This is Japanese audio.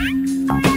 Música